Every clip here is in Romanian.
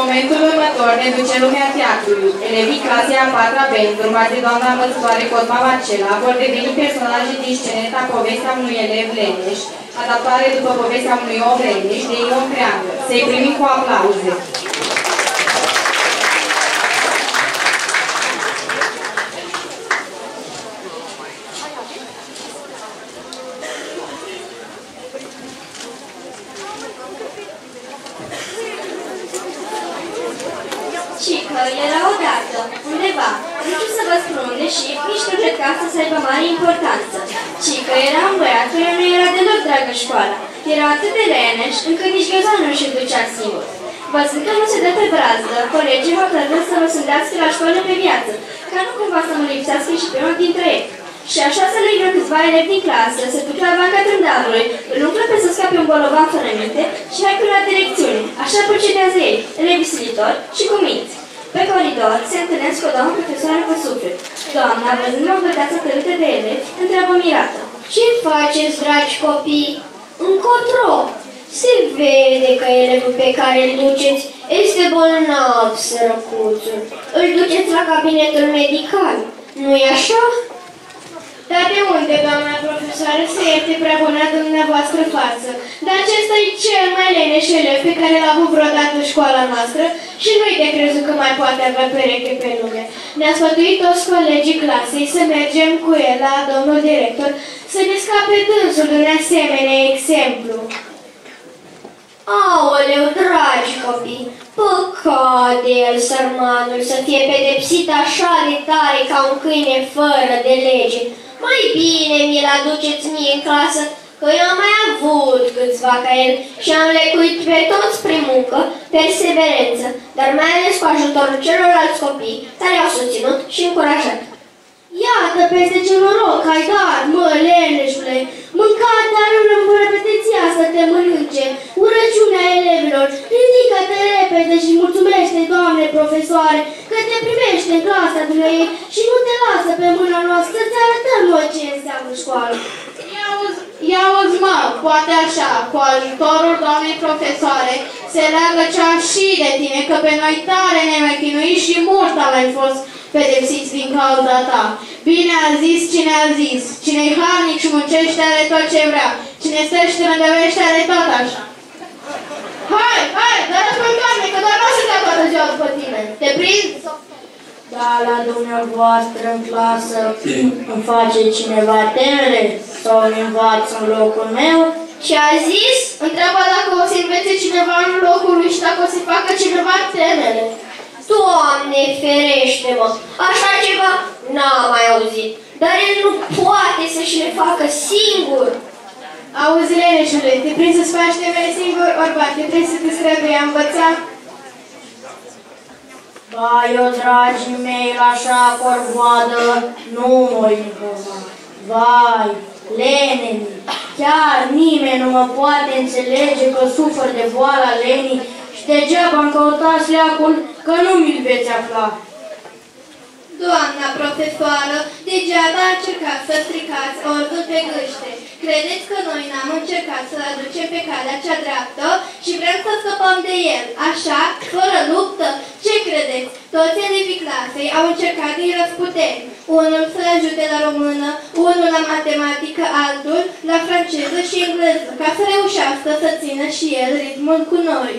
Momentul următor ne duce lumea teatrului. Elevii clasei a patra B, îndrumați de doamna învățătoare Cosma Marcela, vor deveni personaje din sceneta povestea unui elev leneș, adaptare după povestea unui om leneș de Ion Creangă. Să-i primim cu aplauze. Era odată, undeva, nu știu să vă spun unde și nici nu cred că asta să aibă mare importanță. Cică era un băiat care nu era deloc dragă școala. Era atât de leneș încât nici găzanul nu și ducea singur. Văzând că nu se dă pe brazdă, colegii hotărât să mă sândească la școală pe viață, ca nu cumva să mă lipsească și pe unul dintre ei. Și așa să legnă câțiva elevi din clasă, se duc la banca trândarului, îl umplă pe să scape un bolovan fără minte și hai până la direcțiune. Așa procedează ei, elevi silitori și cu minți. Pe coridor se întâlnesc cu o doamnă profesoară cu suflet. Doamna, văzând o gădeață tăită de elevi, întreabă mirată. Ce faceți, dragi copii? Încotro! Se vede că elevul pe care îl duceți este bolnav, sărăcuțul. Îl duceți la cabinetul medical, nu-i așa? Dar de unde, doamna profesoară, să ierte prea bună dumneavoastră față? Dar acesta e cel mai leneș elev pe care l-a avut vreodată școala noastră și nu-i de crezut că mai poate avea pereche pe lume. Ne-a sfătuit toți colegii clasei să mergem cu el la domnul director să ne scape dânsul un asemenea exemplu. Aoleu, dragi copii, păcat de el, sărmanul, să fie pedepsit așa de tare ca un câine fără de lege. Mai bine mi-l aduceți mie în clasă, că eu am mai avut câțiva ca el și am lecuit pe toți prin muncă, perseverență, dar mai ales cu ajutorul celorlalți copii care au susținut și încurajat. Iată peste ce noroc ai dat, mă, leneșule! Mâncare are un îmbunătăția să te mănânce, urăciunea elevilor, ridică-te repede și mulțumește, doamne profesoare, că te primește în clasa ei și nu te lasă pe mâna noastră să-ți arătăm noi ce înseamnă școală. Ia uzi, mă, poate așa, cu ajutorul doamnei profesoare, se leagă cea și de tine, că pe noi tare ne-ai chinuit și mult am mai fost pedepsiți din cauza ta. Bine a zis cine a zis, cine-i harnic și muncește are tot ce vrea, cine stă și trândăvește are tot așa. Hai, hai, dar pe doamne, că doar nu o să dea toată ziua după tine. Te prind? Da, la dumneavoastră în clasă îmi face cineva temere sau îmi învață în locul meu? Ce a zis? Întreabă dacă o să învețe cineva în locul lui și dacă o să facă cineva temere. Doamne, ferește-mă! Așa ceva n-am mai auzit, dar el nu poate să-și le facă singur. Auzi, leneșule, te prinzi să-ți faci temele singur, ori ba, te trebuie să te strădui a învăța? Ba, eu, dragii mei, la așa corvoadă nu mă informa. Vai, leneni, chiar nimeni nu mă poate înțelege că sufăr de boala lenii și degeaba am căutat șleacul că nu mi-l veți afla. Doamna profesoară, degeaba a încercat să stricați ordul pe gâște. Credeți că noi n-am încercat să-l aducem pe calea cea dreaptă și vrem să scăpăm de el, așa, fără luptă? Ce credeți? Toți elevii clasei au încercat din răsputeri. Unul să-l ajute la română, unul la matematică, altul la franceză și engleză, ca să reușească să țină și el ritmul cu noi.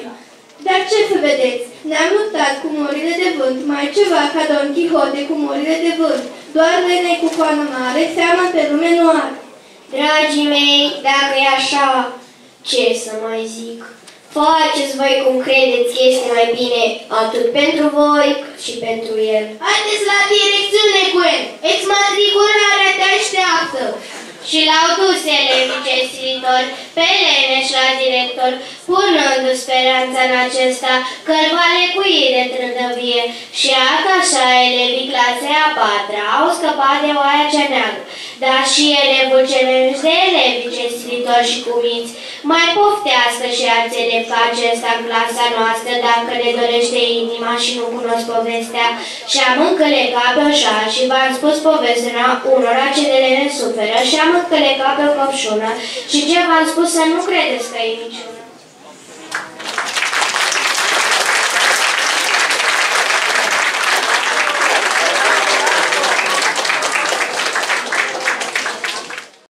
Dar ce să vedeți, ne-am luptat cu morile de vânt, mai ceva ca Don Quixote cu morile de vânt. Doar lenei cu coană mare seamă pe lume nu are. Dragii mei, dacă e așa, ce să mai zic? Faceți voi cum credeți că este mai bine, atât pentru voi, cât și pentru el. Haideți la direcțiune cu el! Și l-au dus elevii cestitori pe leneș la director, punându speranța în acesta că îl va lecui de trândăvie. Și iată așa elevii clasei a patra au scăpat de oaia cea neagră, dar și elevul cel de elevii cestitori și cuminți mai poftească și alți elevi ca acesta în clasa noastră dacă le dorește inima și nu cunosc povestea. Și am încă legat pe așa și v-am spus povestea unora ce de le suferă și am încălecat pe o căpșună și ce v-am spus să nu credeți că e niciun